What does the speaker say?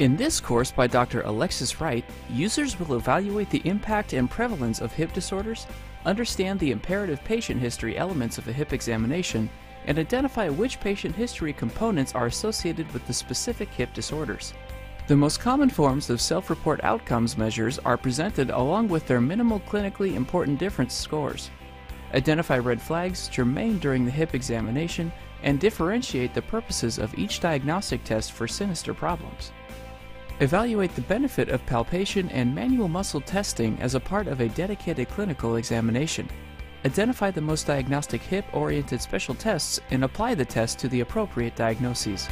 In this course by Dr. Alexis Wright, users will evaluate the impact and prevalence of hip disorders, understand the imperative patient history elements of a hip examination, and identify which patient history components are associated with the specific hip disorders. The most common forms of self-report outcomes measures are presented along with their minimal clinically important difference scores. Identify red flags germane during the hip examination and differentiate the purposes of each diagnostic test for sinister problems. Evaluate the benefit of palpation and manual muscle testing as a part of a dedicated clinical examination. Identify the most diagnostic hip oriented special tests and apply the test to the appropriate diagnoses.